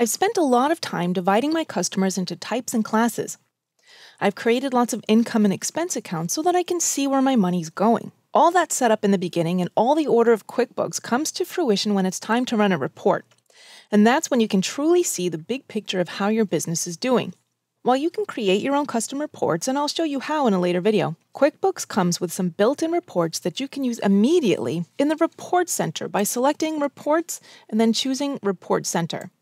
I've spent a lot of time dividing my customers into types and classes. I've created lots of income and expense accounts so that I can see where my money's going. All that set up in the beginning and all the order of QuickBooks comes to fruition when it's time to run a report. And that's when you can truly see the big picture of how your business is doing. While you can create your own custom reports, and I'll show you how in a later video, QuickBooks comes with some built-in reports that you can use immediately in the Report Center by selecting Reports and then choosing Report Center.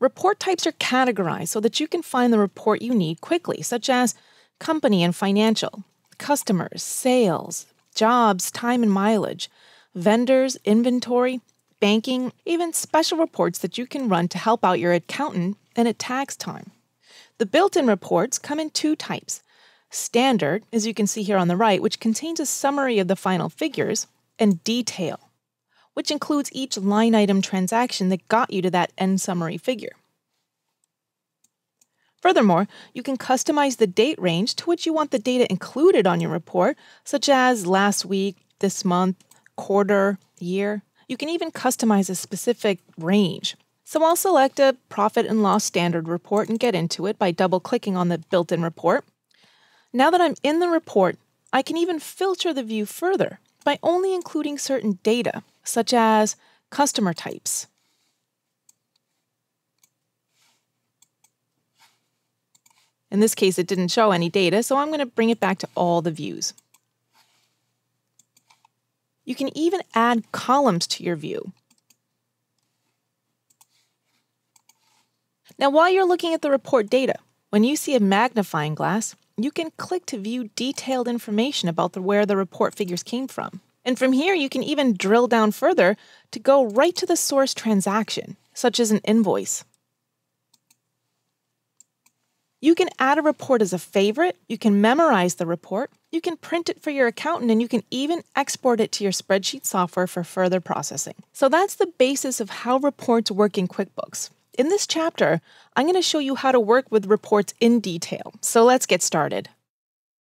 Report types are categorized so that you can find the report you need quickly, such as company and financial, customers, sales, jobs, time and mileage, vendors, inventory, banking, even special reports that you can run to help out your accountant and at tax time. The built in reports come in two types standard, as you can see here on the right, which contains a summary of the final figures, and detail, which includes each line item transaction that got you to that end summary figure. Furthermore, you can customize the date range to which you want the data included on your report, such as last week, this month, quarter, year. You can even customize a specific range. So I'll select a profit and loss standard report and get into it by double clicking on the built in report. Now that I'm in the report, I can even filter the view further by only including certain data, such as customer types. In this case, it didn't show any data, so I'm going to bring it back to all the views. You can even add columns to your view. Now, while you're looking at the report data, when you see a magnifying glass, you can click to view detailed information about the, where the report figures came from. And from here, you can even drill down further to go right to the source transaction, such as an invoice. You can add a report as a favorite, you can memorize the report, you can print it for your accountant, and you can even export it to your spreadsheet software for further processing. So that's the basis of how reports work in QuickBooks. In this chapter, I'm going to show you how to work with reports in detail. So let's get started.